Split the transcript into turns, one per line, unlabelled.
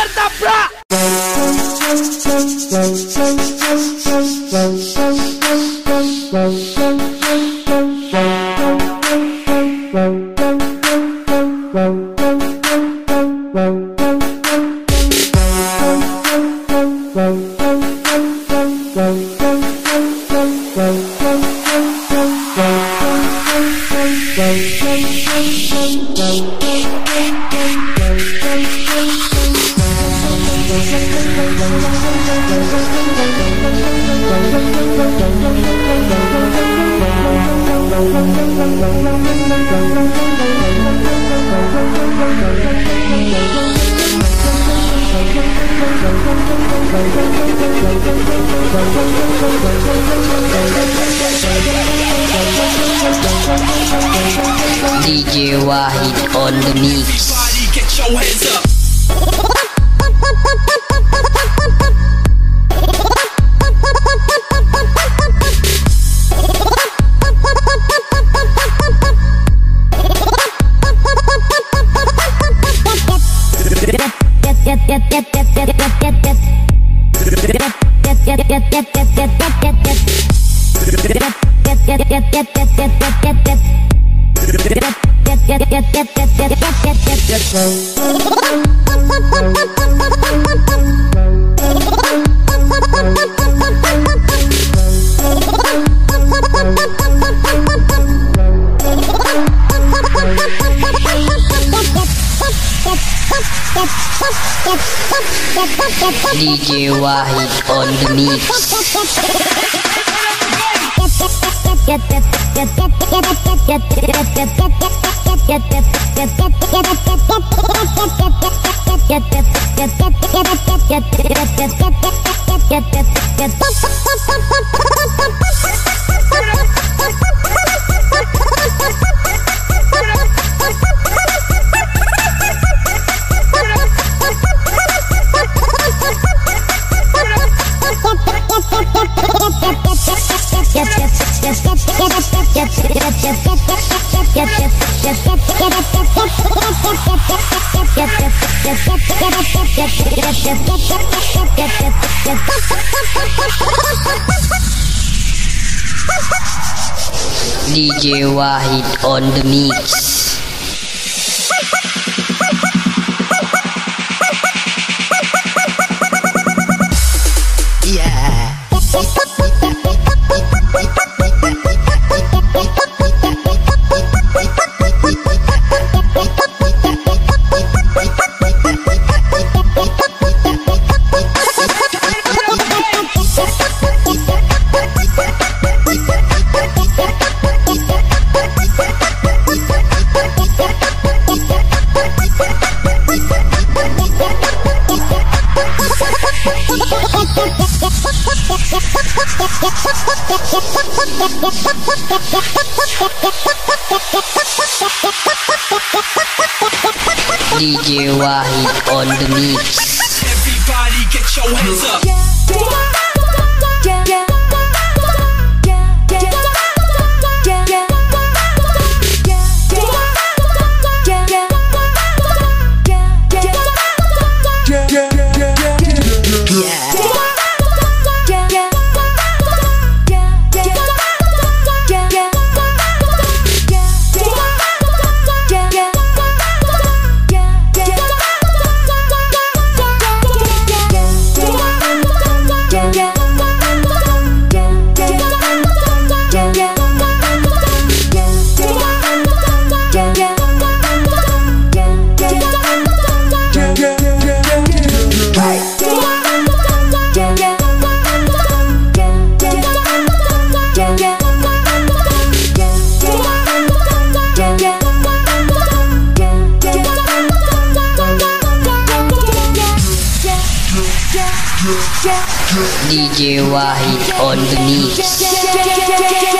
abierta, bra. Thank you. DJ Wahid on the mix.
Everybody get your hands up.
DJ Wahid on the mix. Yep, yep. DJ Wahid on the mix. DJ Wahid on the mix.
Everybody get your hands up.
DJ Wahid on the mix.